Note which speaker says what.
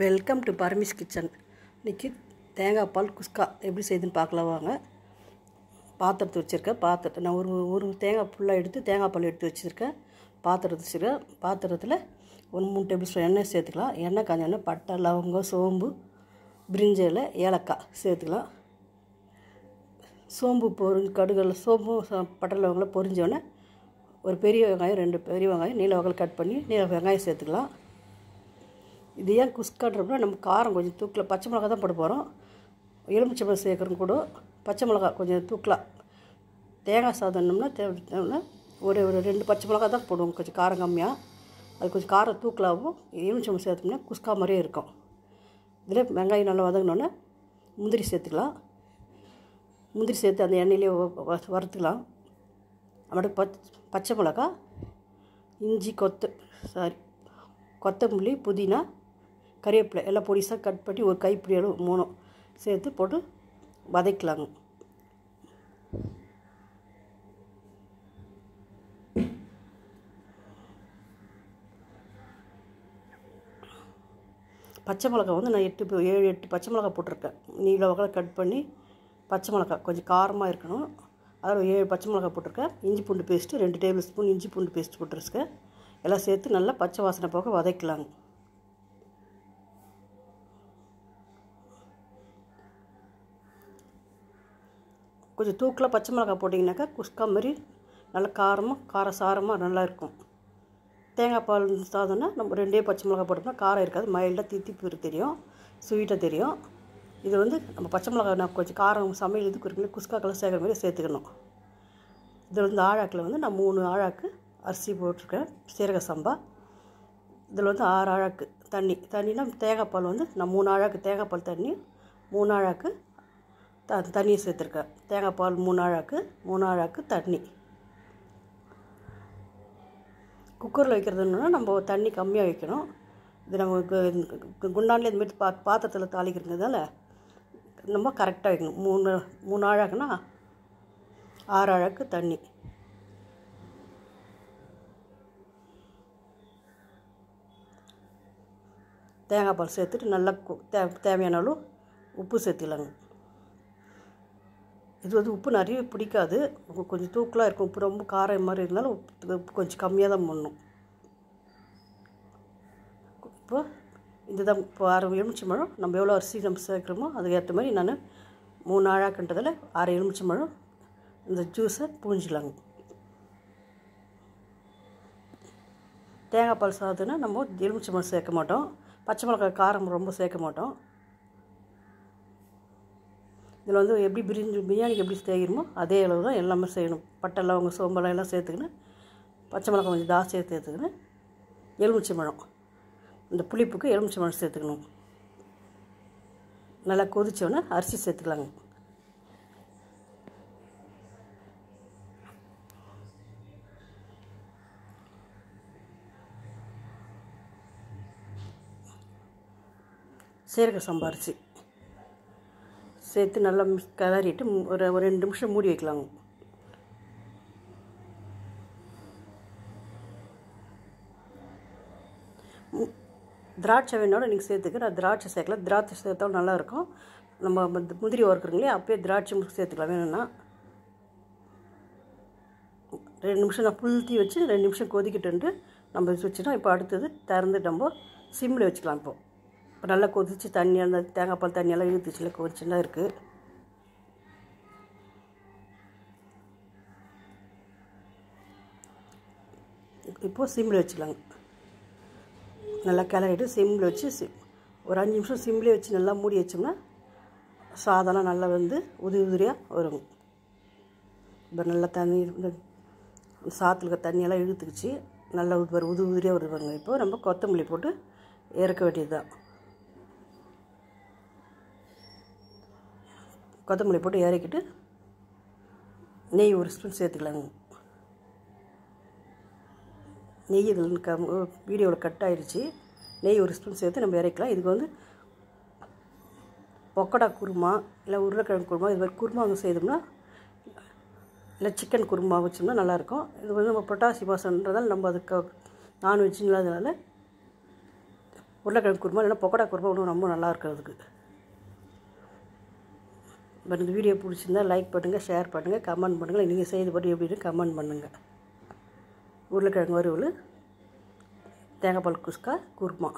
Speaker 1: Welcome to பரமிஸ் kitchen. இன்றைக்கி தேங்காய் பால் குஸ்கா எப்படி செய்யுதுன்னு பார்க்கலாம் வாங்க. பாத்திரத்தை வச்சுருக்கேன். பாத்திரத்தை நான் ஒரு ஒரு தேங்காய் ஃபுல்லாக எடுத்து தேங்காய் பால் எடுத்து வச்சுருக்கேன். பாத்திரத்தை வச்சுருக்கேன். பாத்திரத்தில் ஒரு மூணு டேபிள் ஸ்பூன் எண்ணெய் சேர்த்துக்கலாம். எண்ணெய் காஞ்ச எண்ணெய் பட்டை லவங்கம் சோம்பு பிரிஞ்சில் ஏலக்காய் சேர்த்துக்கலாம். சோம்பு பொரி கடுகில் சோம்பு பட்டை லவங்கெல்லாம் பொரிஞ்சோடனே ஒரு பெரிய வெங்காயம் ரெண்டு பெரிய வெங்காயம் நீல வகையில் கட் பண்ணி நீல வெங்காயம் சேர்த்துக்கலாம். இது ஏன் குஸ்கான்றப்ப நம்ம காரம் கொஞ்சம் தூக்கில். பச்சை மிளகா தான் போட போகிறோம் எலுமிச்சம்பழம் சேர்க்குறோம் கூட பச்சை மிளகா கொஞ்சம் தூக்கலாம் தேங்காய் சாதம்னா தேவைன்னா ஒரு ஒரு ரெண்டு பச்சை மிளகா தான் போடுவோம். கொஞ்சம் காரம் கம்மியாக அது கொஞ்சம் காரம் தூக்கலாகவும் எலுமிச்சம்பழம் சேர்த்தோம்னா குஸ்கா மாதிரியே இருக்கும். இதில் வெங்காயம் நல்லா வதங்கினோன்னே முந்திரி சேர்த்துக்கலாம். முந்திரி சேர்த்து அந்த எண்ணெயிலே வ- வறுத்துக்கலாம். அப்புறம் பச் பச்சை மிளகா இஞ்சி கொத்து சாரி கொத்தமல்லி புதினா கறிவேப்பிலை எல்லாம் பொடிசாக கட் பண்ணி ஒரு கைப்பிடி அளவு மூணும் சேர்த்து போட்டு வதக்கலாங்க. பச்சை மிளகா வந்து நான் எட்டு ஏழு எட்டு பச்சை மிளகா போட்டிருக்கேன். நீல வகையில் கட் பண்ணி பச்சை மிளகா கொஞ்சம் காரமாக இருக்கணும். அதில் ஏழு பச்சை மிளகா போட்டிருக்கேன். இஞ்சி பூண்டு பேஸ்ட்டு ரெண்டு டேபிள் ஸ்பூன் இஞ்சி பூண்டு பேஸ்ட் போட்டிருக்கேன். எல்லாம் சேர்த்து நல்லா பச்சை வாசனை போக வதக்கலாங்க. கொஞ்சம் தூக்கில் பச்சை மிளகா போட்டிங்கனாக்கா குஸ்கா மாதிரி நல்லா காரமாக கார சாரமாக நல்லா இருக்கும். தேங்காய் பால் சாதம்னா நம்ம ரெண்டே பச்சை மிளகா போட்டோம்னா காரம் இருக்காது. மைல்டாக தித்திப்பு தெரியும் ஸ்வீட்டாக தெரியும். இது வந்து நம்ம பச்சை மிளகா நான் கொஞ்சம் காரம் சமையல் இதுக்கு இருக்குல்ல குஸ்காக்கெல்லாம் சேர்க்குற மாதிரி சேர்த்துக்கணும். இதில் வந்து ஆழாக்கில் வந்து நான் மூணு ஆழாக்கு அரிசி போட்டிருக்கேன் சீரக சம்பா. இதில் வந்து ஆறு ஆழாக்கு தண்ணி. தண்ணினா தேங்காய் பால் வந்து நான் மூணு ஆழாக்கு தேங்காய் பால் தண்ணி மூணு ஆழாக்கு த தண்ணியை சேர்த்துருக்கேன் தேங்காய் பால் மூணு ஆழாக்கு மூணு ஆழாக்கு தண்ணி. குக்கரில் வைக்கிறதுன்னா நம்ம தண்ணி கம்மியாக வைக்கணும். இது நம்ம குண்டான்லேயே இந்த மாதிரி பா பாத்திரத்தில் தாளிக்கிறதுனால நம்ம கரெக்டாக வைக்கணும். மூணு மூணு ஆழாக்குன்னா ஆறு அழகு தண்ணி. தேங்காய் பால் சேர்த்துட்டு நல்லா கு- தே தேவையான அளவு உப்பு சேர்த்துக்கலாங்க. இது வந்து உப்பு நிறைய பிடிக்காது. கொஞ்சம் தூக்கலாக இருக்கும். உப்பு ரொம்ப காரம் மாதிரி இருந்தாலும் உப்பு உப்பு கொஞ்சம் கம்மியாக தான் பண்ணணும் இப்போ இதுதான் இப்போ அரை எலுமிச்சம்பழம். நம்ம எவ்வளோ அரிசி நம்ம சேர்க்குறோமோ அதுக்கேற்ற மாதிரி நான் மூணு ஆழாக்குன்றதில் அரை எலுமிச்சம்பழம் இந்த ஜூஸை பூஞ்சிடலாங்க தேங்காய் பால் சாதம்னா நம்ம எலுமிச்சம்பழம் சேர்க்க மாட்டோம். பச்சை மிளகாய் காரம் ரொம்ப சேர்க்க மாட்டோம். இதில் வந்து எப்படி பிரிஞ்சு பிரியாணிக்கு எப்படி செய்யணுமோ அதே அளவு தான் எல்லாமே செய்யணும். பட்டை லவங்க சோம்பெல்லாம் எல்லாம் சேர்த்துக்கின்னு பச்சை மிளகாய் கொஞ்சம் ஜாஸ்தியாக சேர்த்துக்கின்னு எலுமிச்சம்பழம் இந்த புளிப்புக்கு எலுமிச்சை பழம் சேர்த்துக்கணும். நல்லா கொதிச்சோன்னே அரிசி சேர்த்துக்கலாங்க. சீரக சம்பா அரிசி. சேர்த்து நல்லா மிக்ஸ் கிளறிட்டு ஒரு ஒரு ரெண்டு நிமிஷம் மூடி வைக்கலாங்க. மு- திராட்சை வேணாலும் நீங்கள் சேர்த்துக்க நான் திராட்சை சேர்க்கல. திராட்சை சேர்த்தாலும் நல்லாயிருக்கும் நம்ம முந்திரி வறுக்குறீங்களே அப்பயே திராட்சை சேர்த்துக்கலாம். வேணும்னா. ரெண்டு நிமிஷம் நான் புல் தீ வச்சு ரெண்டு நிமிஷம் கொதிக்கிட்டு நம்ம வச்சுட்டோம் இப்போ அடுத்தது திறந்து நம்ம சிம்மில் வச்சுக்கலாம் இப்போ. இப்போ நல்லா கொதிச்சு தண்ணி அந்த தேங்காய் பால் தண்ணியெல்லாம் இழுத்துச்சில் கொஞ்சம் இருக்குது இப்போது சிம்மில் வச்சுக்கலாங்க. நல்லா கிளறிட்டு சிம்மில் வச்சு சிம் ஒரு அஞ்சு நிமிஷம் சிம்லேயே வச்சு நல்லா மூடி வச்சோம்னா சாதம்லாம் நல்லா வந்து உதிரி உதிரியாக வரும். இப்போ நல்லா தண்ணி இந்த சாத்தில் இருக்க தண்ணியெல்லாம் இழுத்துக்கிச்சு. நல்லா ஒரு உது உதிரியாக வருவாங்க. இப்போ நம்ம கொத்தமல்லி போட்டு இறக்க வேண்டியது தான் கொத்தமல்லி போட்டு இறக்கிட்டு நெய் ஒரு ஸ்பூன் சேர்த்துக்கலாங்க. நெய் இதில் க வீடியோவில் கட் ஆயிடுச்சு நெய் ஒரு ஸ்பூன் சேர்த்து நம்ம இறக்கலாம் இதுக்கு வந்து பொக்கடா குருமா இல்லை உருளைக்கிழங்கு குருமா இது மாதிரி குருமா வந்து செய்தோம்னா இல்லை சிக்கன் குருமா வச்சோம்னா நல்லாயிருக்கும். இது வந்து நம்ம பொட்டாசி மாதன்றதால நம்ம அதுக்கு நான்வெஜ் இல்லாதனால உருளைக்கிழங்கு குருமா இல்லைன்னா பொக்கடா குருமா இன்னும் ரொம்ப நல்லா இருக்கிறதுக்கு. இப்போ இந்த வீடியோ பிடிச்சிருந்தா லைக் பண்ணுங்கள் ஷேர் பண்ணுங்கள் கமெண்ட் பண்ணுங்கள் நீங்கள் செய்துபடி எப்படின்னு கமெண்ட் பண்ணுங்கள் உருளைக்கிழங்கு வறுவல் தேங்காய் பால் குஸ்கா குருமா.